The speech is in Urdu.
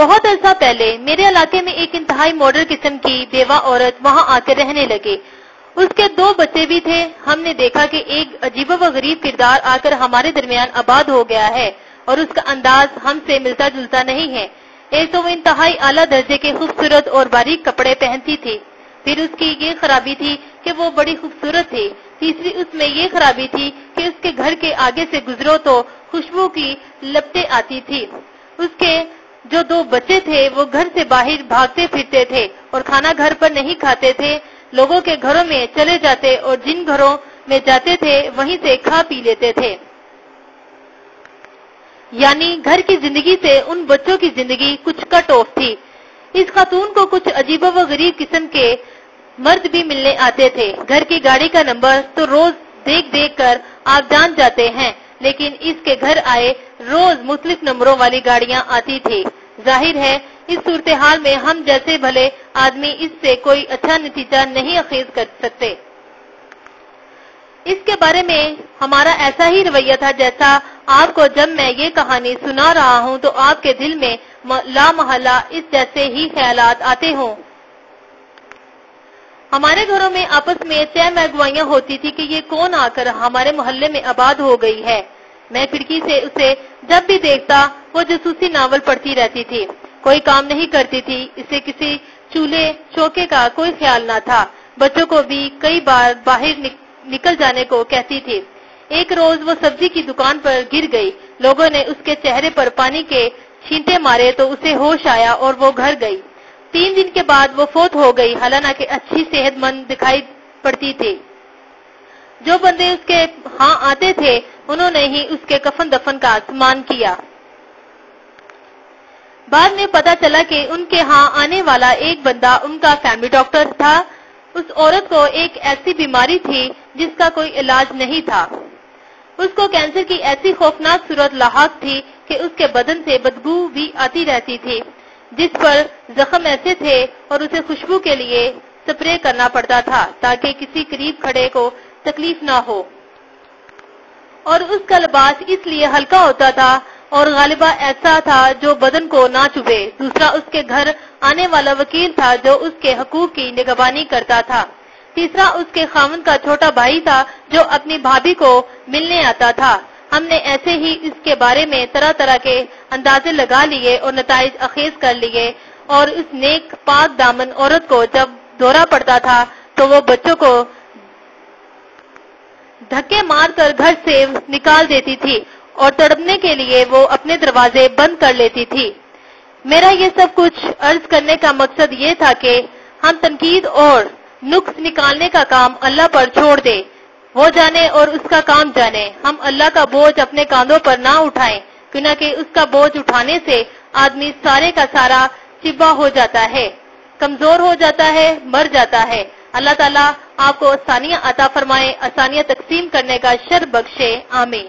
بہت عرصہ پہلے میرے علاقے میں ایک انتہائی ماڈرن قسم کی بیوہ عورت وہاں آ کر رہنے لگے اس کے دو بچے بھی تھے۔ ہم نے دیکھا کہ ایک عجیب و غریب کردار آ کر ہمارے درمیان آباد ہو گیا ہے اور اس کا انداز ہم سے ملتا جلتا نہیں ہے۔ ایک تو وہ انتہائی اعلیٰ درجے کے خوبصورت اور باریک کپڑے پہنتی تھی۔ پھر اس کی یہ خرابی تھی کہ وہ بڑی خوبصورت تھی۔ تیسری اس میں یہ خرابی تھی کہ اس کے گھر کے آگے سے گزرو تو خوشبو کی لپٹیں آتی تھی۔ اس کے جو دو بچے تھے، وہ گھر سے باہر بھاگتے پھرتے تھے اور کھانا گھر پر نہیں کھاتے تھے۔ لوگوں کے گھروں میں چلے جاتے اور جن گھروں میں جاتے تھے، وہیں سے کھا پی لیتے تھے۔ یعنی گھر کی زندگی سے ان بچوں کی زندگی کچھ کٹ آف تھی۔ اس خاتون کو کچھ عجیب و غریب قسم کے مرد بھی ملنے آتے تھے۔ گھر کی گاڑی کا نمبر تو روز دیکھ دیکھ کر آپ جان جاتے ہیں، لیکن اس کے گھر آئے روز مختلف نمبروں والی گاڑیاں آتی تھی۔ ظاہر ہے، اس صورتحال میں ہم جیسے بھلے آدمی اس سے کوئی اچھا نتیجہ نہیں اخیز کر سکتے۔ اس کے بارے میں ہمارا ایسا ہی رویہ تھا جیسا آپ کو جب میں یہ کہانی سنا رہا ہوں تو آپ کے دل میں لا محلہ اس جیسے ہی خیالات آتے ہوں۔ ہمارے گھروں میں آپس میں طے محگوائیاں ہوتی تھی کہ یہ کون آ کر ہمارے محلے میں آباد ہو گئی ہے۔ میں کھڑکی سے اسے جب بھی دیکھتا، وہ جسوسی ناول پڑھتی رہتی تھی۔ کوئی کام نہیں کرتی تھی، اسے کسی چولہے، چوکے کا کوئی خیال نہ تھا۔ بچوں کو بھی کئی بار باہر نکل جانے کو کہتی تھی۔ ایک روز وہ سبزی کی دکان پر گر گئی۔ لوگوں نے اس کے چہرے پر پانی کے چھینٹے مارے تو اسے ہوش آیا اور وہ گھر گئی۔ تین دن کے بعد وہ فوت ہو گئی۔ حالانکہ اچھی صحت مند دکھائی پڑتی تھی۔ جو بندے اس کے ہاں آتے تھے، انہوں نے ہی اس کے کفن دفن کا سمان کیا۔ بعد میں پتا چلا کہ ان کے ہاں آنے والا ایک بندہ ان کا فیملی ڈاکٹر تھا۔ اس عورت کو ایک ایسی بیماری تھی جس کا کوئی علاج نہیں تھا۔ اس کو کینسر کی ایسی خوفناک صورت لاحق تھی کہ اس کے بدن سے بدبو بھی آتی رہتی تھی، جس پر زخم ایسے تھے اور اسے خوشبو کے لیے سپرے کرنا پڑتا تھا تاکہ کسی قریب کھڑے کو تکلیف نہ ہو۔ اور اس کا لباس اس لیے ہلکا ہوتا تھا اور غالبہ ایسا تھا جو بدن کو نہ چبے دوسرا، اس کے گھر آنے والا وکیل تھا جو اس کے حقوق کی نگبانی کرتا تھا۔ تیسرا، اس کے خامن کا چھوٹا بھائی تھا جو اپنی بھابھی کو ملنے آتا تھا۔ ہم نے ایسے ہی اس کے بارے میں طرح طرح کے اندازے لگا لیے اور نتائج اخیز کر لیے۔ اور اس نیک، پاک دامن عورت کو جب دورہ پڑتا تھا تو وہ بچوں کو دھکے مار کر گھر سے نکال دیتی تھی اور تڑپنے کے لیے وہ اپنے دروازے بند کر لیتی تھی۔ میرا یہ سب کچھ عرض کرنے کا مقصد یہ تھا کہ ہم تنقید اور نقص نکالنے کا کام اللہ پر چھوڑ دے وہ جانے اور اس کا کام جانے۔ ہم اللہ کا بوجھ اپنے کاندھوں پر نہ اٹھائیں کہ اس کا بوجھ اٹھانے سے آدمی سارے کا سارا چبا ہو جاتا ہے، کمزور ہو جاتا ہے، مر جاتا ہے۔ اللہ تعالیٰ آپ کو آسانیاں عطا فرمائے آسانیاں تقسیم کرنے کا شر بخشے آمین۔